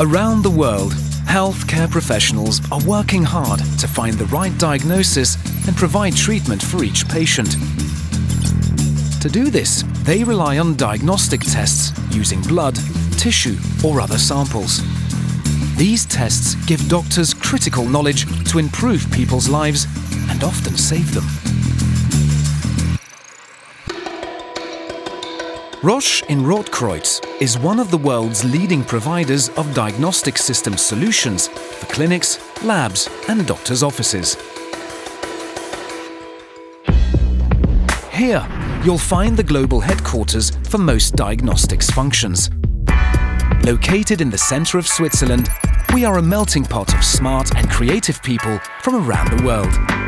Around the world, healthcare professionals are working hard to find the right diagnosis and provide treatment for each patient. To do this, they rely on diagnostic tests using blood, tissue or other samples. These tests give doctors critical knowledge to improve people's lives and often save them. Roche in Rotkreuz is one of the world's leading providers of diagnostic system solutions for clinics, labs and doctors' offices. Here, you'll find the global headquarters for most diagnostics functions. Located in the centre of Switzerland, we are a melting pot of smart and creative people from around the world.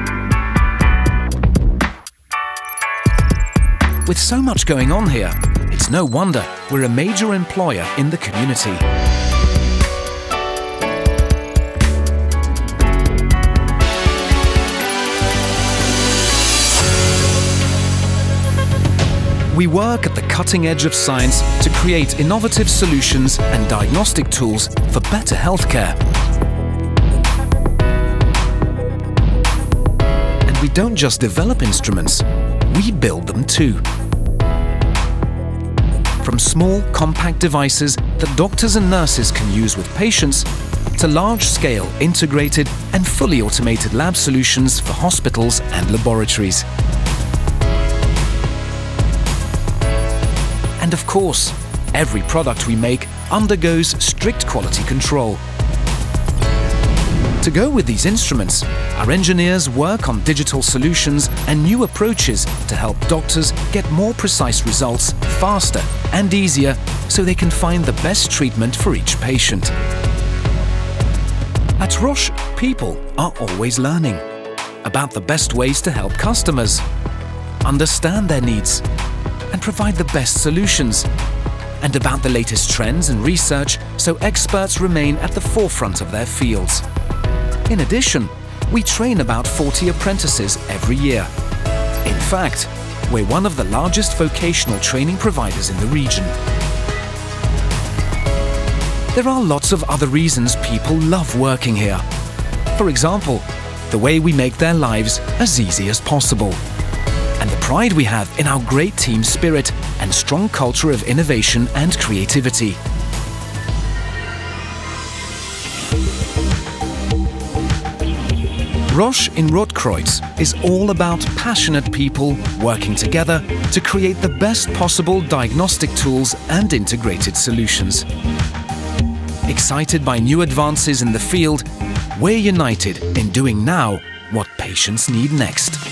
With so much going on here, it's no wonder we're a major employer in the community. We work at the cutting edge of science to create innovative solutions and diagnostic tools for better healthcare. And we don't just develop instruments, we build them too. From small, compact devices that doctors and nurses can use with patients to large-scale, integrated and fully automated lab solutions for hospitals and laboratories. And of course, every product we make undergoes strict quality control. To go with these instruments, our engineers work on digital solutions and new approaches to help doctors get more precise results faster and easier so they can find the best treatment for each patient. At Roche, people are always learning about the best ways to help customers, understand their needs and provide the best solutions, and about the latest trends and research so experts remain at the forefront of their fields. In addition, we train about 40 apprentices every year. In fact, we're one of the largest vocational training providers in the region. There are lots of other reasons people love working here. For example, the way we make their lives as easy as possible and the pride we have in our great team spirit and strong culture of innovation and creativity. Roche in Rotkreuz is all about passionate people working together to create the best possible diagnostic tools and integrated solutions. Excited by new advances in the field, we're united in doing now what patients need next.